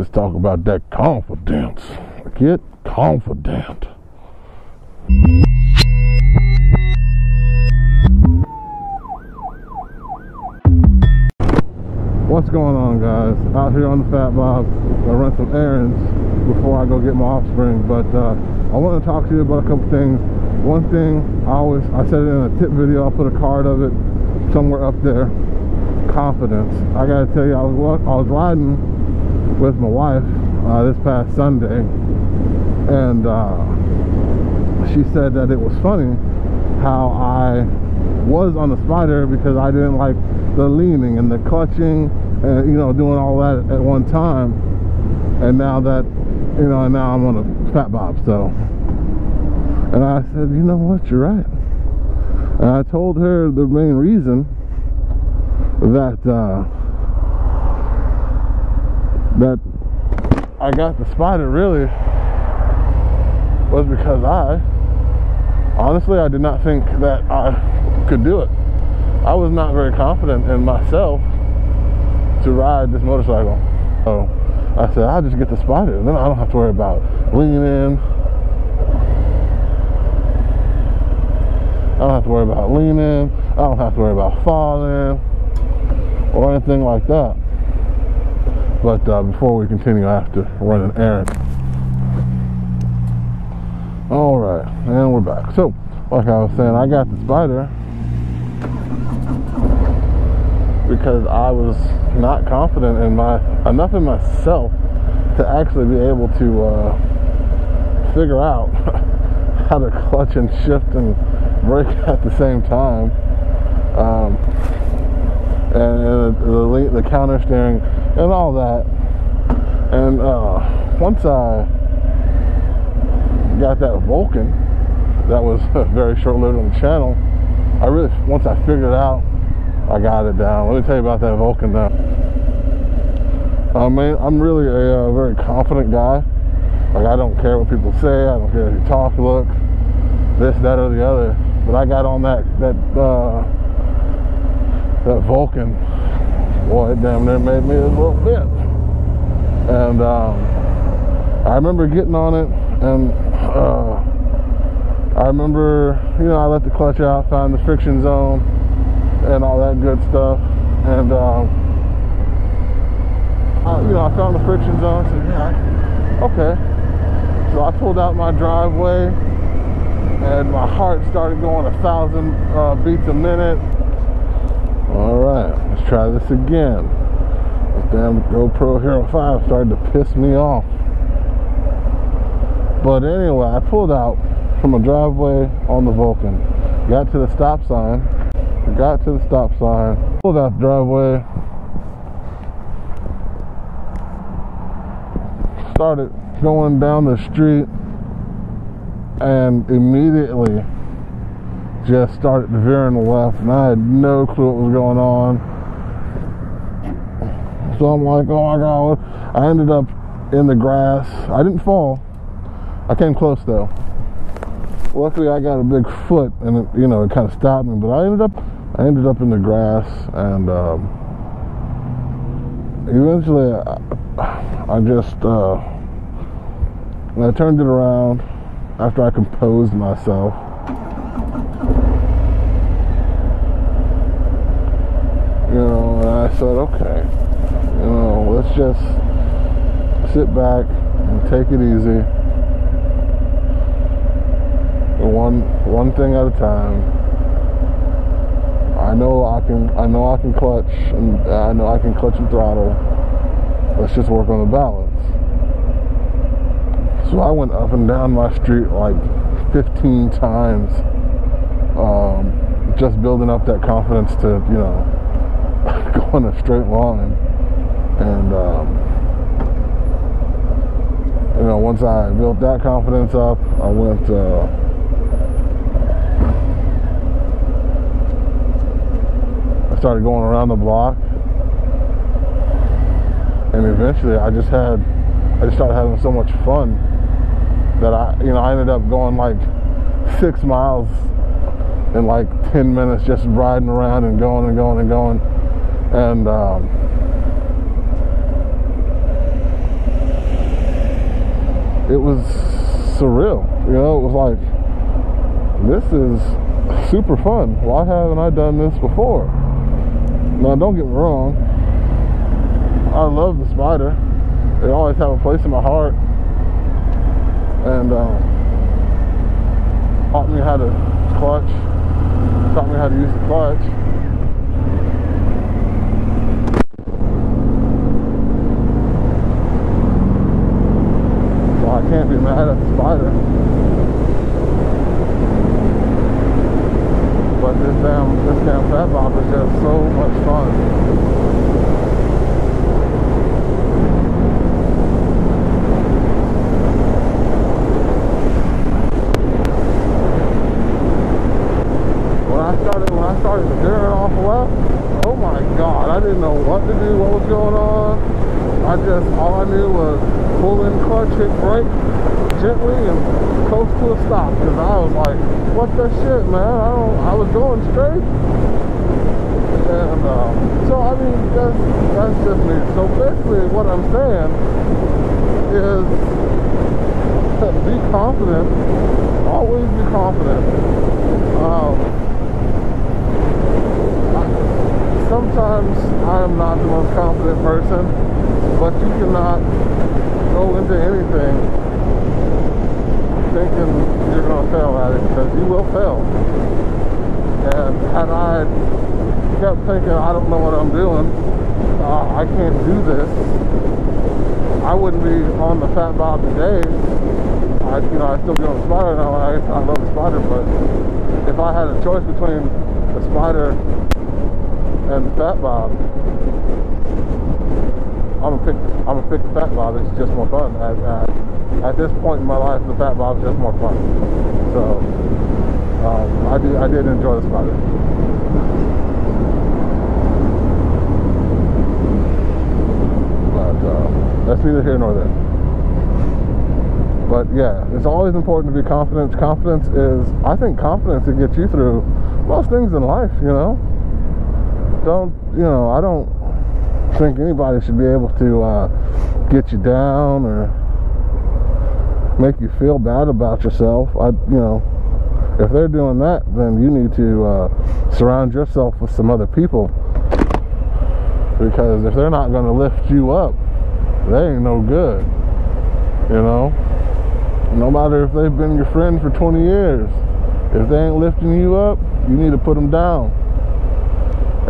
Let's talk about that confidence. Get confident. What's going on, guys? Out here on the Fat Bob. I run some errands before I go get my offspring. But uh, I want to talk to you about a couple things. One thing, I always, I said it in a tip video. I'll put a card of it somewhere up there. Confidence. I gotta tell you, I was I was riding with my wife uh, this past Sunday, and uh, she said that it was funny how I was on the Spyder because I didn't like the leaning and the clutching and you know doing all that at one time. And now that you know and now I'm on a fat bob so. And I said you know what? You're right. And I told her the main reason that uh, that I got the Spyder really was because I honestly I did not think that I could do it I was not very confident in myself to ride this motorcycle. So I said, I'll just get the Spyder. And then I don't have to worry about leaning. I don't have to worry about leaning. I don't have to worry about falling or anything like that. But uh, before we continue, I have to run an errand. All right, and we're back. So, like I was saying, I got the Spyder because I was not confident in my enough in myself to actually be able to uh, figure out how to clutch and shift and brake at the same time. Um, and, the, the counter steering and all that. And uh, once I got that Vulcan, that was very short-lived on the channel. I really once I figured it out I got it down. Let me tell you about that Vulcan now. I mean, I'm really a uh, very confident guy. Like, I don't care what people say. I don't care if you talk, look, this, that, or the other. But I got on that, that, uh, that Vulcan. Boy, it damn near made me a little bit. And, um, I remember getting on it and, uh, I remember, you know, I let the clutch out, found the friction zone, and all that good stuff. And um, I, you know, I found the friction zone. So yeah, okay. So I pulled out my driveway, and my heart started going a thousand uh, beats a minute. All right, let's try this again. This damn GoPro Hero 5 started to piss me off. But anyway, I pulled out from a driveway on the Vulcan, got to the stop sign, got to the stop sign, pulled out the driveway, started going down the street, and immediately just started veering left, and I had no clue what was going on. So I'm like, oh my god, I ended up in the grass. I didn't fall. I came close though. Luckily, I got a big foot, and it, you know, it kind of stopped me. But I ended up I ended up in the grass and um, eventually I, I just uh, I turned it around after I composed myself. You know, and I said, okay, you know, let's just sit back and take it easy. One one thing at a time. I know I can I know I can clutch and I know I can clutch and throttle. Let's just work on the balance. So I went up and down my street like 15 times, um, just building up that confidence to you know go on a straight line. And um, you know, once I built that confidence up, I went. Uh, started going around the block. And eventually I just had, I just started having so much fun that I, you know, I ended up going like six miles in like 10 minutes just riding around and going and going and going. And, um, You know, it was like, this is super fun. Why haven't I done this before? Now, don't get me wrong. I love the Spyder. They always have a place in my heart. And uh, taught me how to clutch. Taught me how to use the clutch. So I can't be mad at the Spyder. But this damn this damn fat bob is just so much fun. When I started started veering off left, oh my god, I didn't know what to do, what was going on. I just all I knew was pull in clutch, hit brake gently and coast to a stop because I was like, what the shit man? I don't I was going straight. And uh, so I mean that's that's just me. So basically what I'm saying is be confident. Always be confident. Um, sometimes I am not the most confident person, but you cannot go into anything thinking you're going to fail at it because you will fail. And had I kept thinking I don't know what I'm doing, uh, I can't do this, I wouldn't be on the Fat Bob today. I, you know, I'd still be on the Spyder now. I, I love the Spyder, but if I had a choice between the Spyder and Fat Bob, I'm gonna pick. I'm gonna pick Fat Bob. It's just more fun. At, at, at this point in my life, the Fat Bob's just more fun. So um, I did. I did enjoy Spyder. But uh, that's neither here nor there. But yeah, it's always important to be confident. Confidence is, I think, confidence to get you through most things in life. You know, don't you know? I don't think anybody should be able to uh, get you down or make you feel bad about yourself. I, you know, if they're doing that, then you need to uh, surround yourself with some other people because if they're not going to lift you up, they ain't no good. You know, no matter if they've been your friend for 20 years, if they ain't lifting you up, you need to put them down.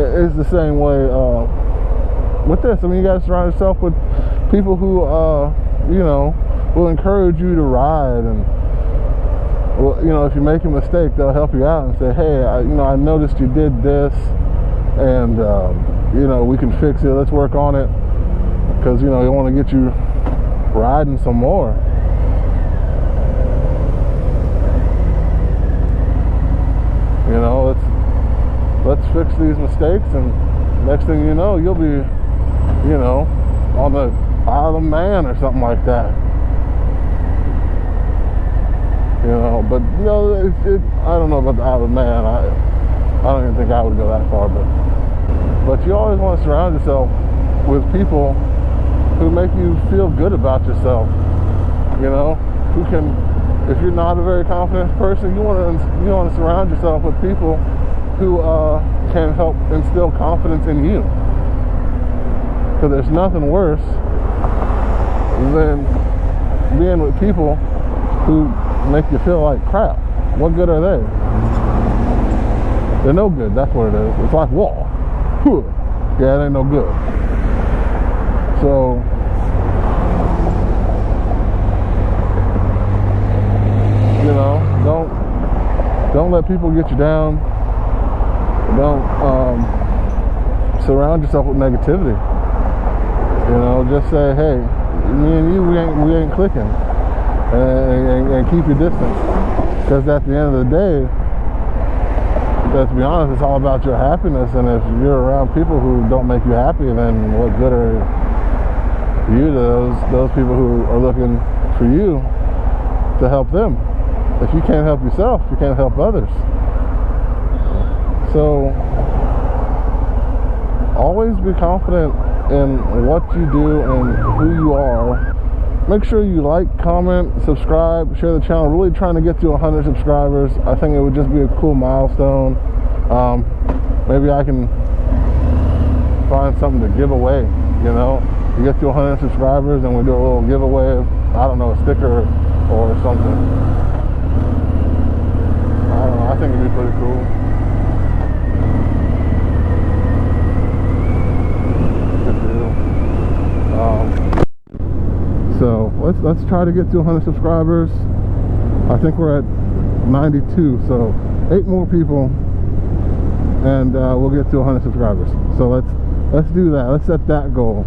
It's the same way uh, with this. I mean, you got to surround yourself with people who, uh, you know, will encourage you to ride and well, you know, if you make a mistake, they'll help you out and say, "Hey, I, you know, I noticed you did this, and um, you know, we can fix it. Let's work on it." Because you know, they want to get you riding some more. You know, let's let's fix these mistakes, and next thing you know, you'll be, you know, on the Isle of Man or something like that. You know, but you know, it, it, I don't know about the Isle of Man. I I don't even think I would go that far, but but you always want to surround yourself with people who make you feel good about yourself. You know, who can. If you're not a very confident person, you want to you want to surround yourself with people who uh, can help instill confidence in you. Because there's nothing worse than being with people who make you feel like crap. What good are they? They're no good. That's what it is. It's like wall. Yeah, it ain't no good. So you know, don't don't let people get you down. Don't um, surround yourself with negativity. You know, just say, hey, me and you, we ain't we ain't clicking, and, and, and keep your distance. Because at the end of the day, let's be honest, it's all about your happiness. And if you're around people who don't make you happy, then what good are you to those those people who are looking for you to help them? If you can't help yourself, you can't help others. So always be confident in what you do and who you are make sure you like, comment, subscribe, share the channel. Really trying to get to 100 subscribers. I think it would just be a cool milestone. Um, maybe I can find something to give away, you know. You get to 100 subscribers and we do a little giveaway I don't know, a sticker or something. I don't know, I think it'd be pretty cool. Good deal. Um, so let's let's try to get to 100 subscribers. I think we're at 92, so eight more people, and uh, we'll get to 100 subscribers. So let's let's do that. Let's set that goal.